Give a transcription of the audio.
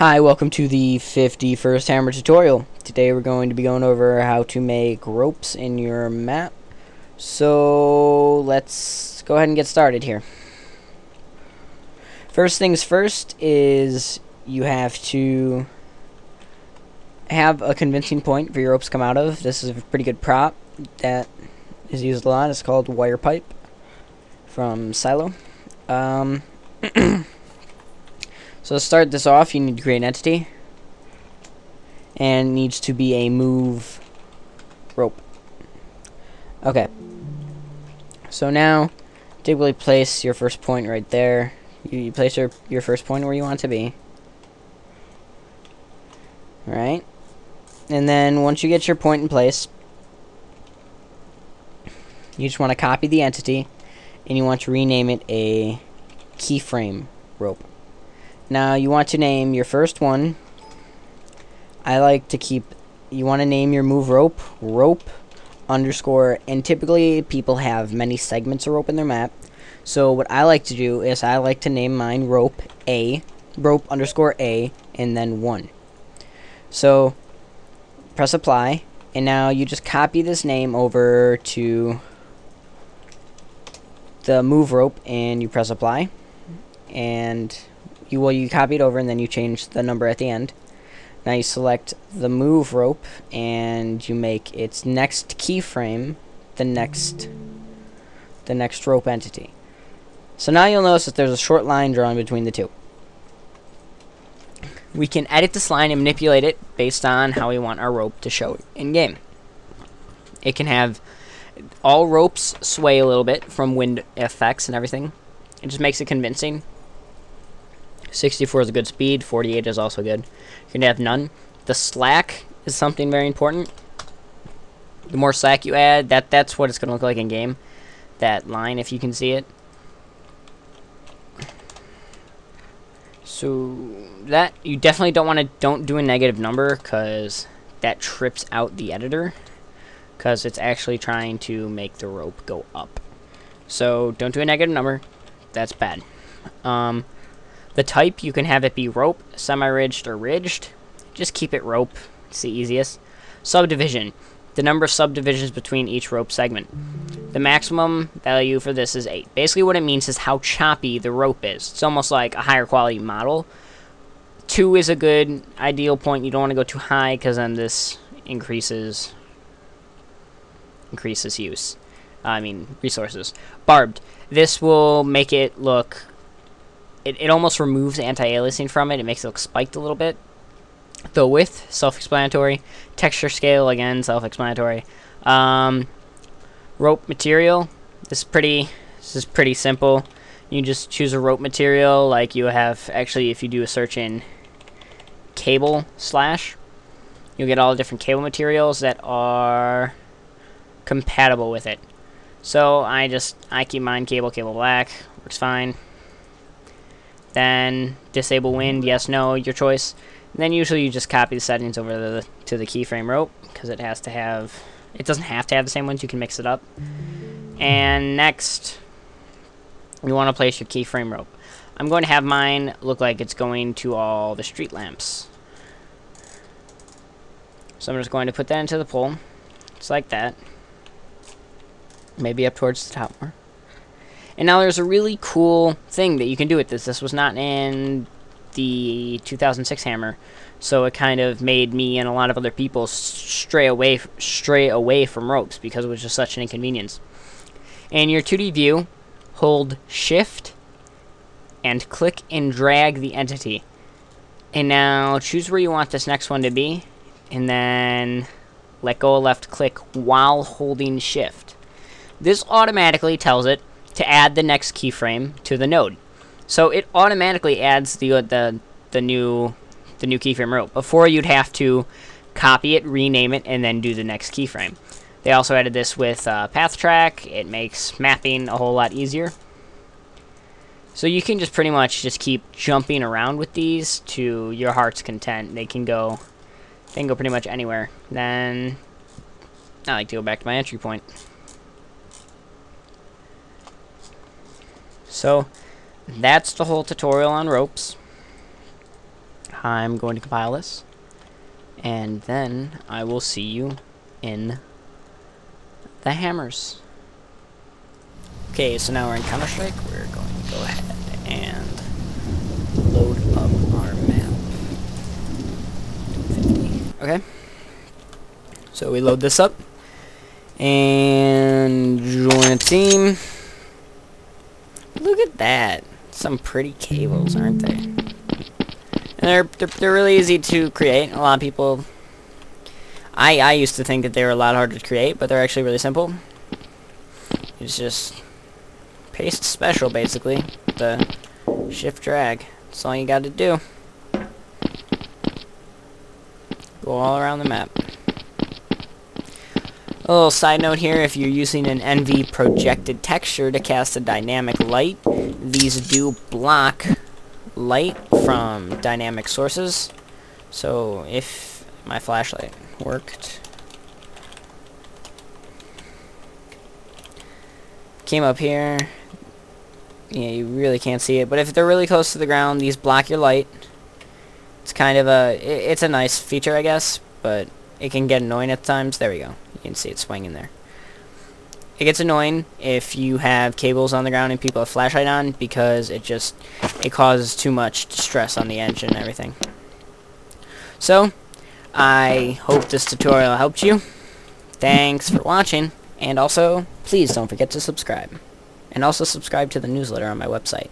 Hi, welcome to the 51st Hammer tutorial. Today we're going to be going over how to make ropes in your map. So let's go ahead and get started here. First things first is you have to have a convincing point for your ropes to come out of. This is a pretty good prop that is used a lot. It's called wire pipe from Silo. Um, So to start this off, you need to create an entity. And needs to be a move rope. Okay. So now, typically place your first point right there. You, you place your, your first point where you want to be. Alright. And then once you get your point in place, you just want to copy the entity and you want to rename it a keyframe rope. Now you want to name your first one. I like to keep, you want to name your move rope, rope underscore, and typically people have many segments of rope in their map. So what I like to do is I like to name mine rope A, rope underscore A, and then 1. So press apply, and now you just copy this name over to the move rope and you press apply. And you will you copy it over and then you change the number at the end. Now you select the move rope and you make its next keyframe the next the next rope entity. So now you'll notice that there's a short line drawn between the two. We can edit this line and manipulate it based on how we want our rope to show in game. It can have all ropes sway a little bit from wind effects and everything. It just makes it convincing 64 is a good speed. 48 is also good. You're going to have none. The slack is something very important. The more slack you add, that that's what it's going to look like in game. That line, if you can see it. So that you definitely don't want to don't do a negative number because that trips out the editor because it's actually trying to make the rope go up. So don't do a negative number. That's bad. Um, the type, you can have it be rope, semi-ridged, or ridged. Just keep it rope. It's the easiest. Subdivision. The number of subdivisions between each rope segment. The maximum value for this is 8. Basically what it means is how choppy the rope is. It's almost like a higher quality model. 2 is a good ideal point. You don't want to go too high because then this increases increases use. I mean, resources. Barbed. This will make it look it, it almost removes anti-aliasing from it. It makes it look spiked a little bit. The width, self-explanatory. Texture scale, again, self-explanatory. Um, rope material. This is pretty. This is pretty simple. You just choose a rope material, like you have. Actually, if you do a search in cable slash, you'll get all the different cable materials that are compatible with it. So I just I keep mine cable, cable black, works fine. Then disable wind, yes, no, your choice. And then usually you just copy the settings over to the, to the keyframe rope because it has to have, it doesn't have to have the same ones, you can mix it up. And next, you want to place your keyframe rope. I'm going to have mine look like it's going to all the street lamps. So I'm just going to put that into the pole. Just like that. Maybe up towards the top more. And now there's a really cool thing that you can do with this. This was not in the 2006 hammer, so it kind of made me and a lot of other people stray away stray away from ropes because it was just such an inconvenience. In your 2D view, hold Shift and click and drag the entity. And now choose where you want this next one to be, and then let go left click while holding Shift. This automatically tells it to add the next keyframe to the node. So it automatically adds the uh, the the new the new keyframe rope. Before you'd have to copy it, rename it, and then do the next keyframe. They also added this with uh, Path Track. It makes mapping a whole lot easier. So you can just pretty much just keep jumping around with these to your heart's content. They can go, they can go pretty much anywhere. Then I like to go back to my entry point. So, that's the whole tutorial on ropes. I'm going to compile this. And then I will see you in the hammers. Okay, so now we're in Counter-Strike. We're going to go ahead and load up our map. Okay. So we load this up. And join a team. Look at that. Some pretty cables, aren't they? And they're, they're, they're really easy to create. A lot of people... I, I used to think that they were a lot harder to create, but they're actually really simple. It's just paste special, basically. The shift drag. That's all you got to do. Go all around the map. A little side note here, if you're using an env projected texture to cast a dynamic light, these do block light from dynamic sources. So if my flashlight worked, came up here, yeah, you really can't see it, but if they're really close to the ground, these block your light. It's kind of a, it's a nice feature, I guess, but it can get annoying at times. There we go. You can see it swinging there. It gets annoying if you have cables on the ground and people have flashlight on because it just it causes too much stress on the engine and everything. So, I hope this tutorial helped you. Thanks for watching, and also, please don't forget to subscribe. And also subscribe to the newsletter on my website.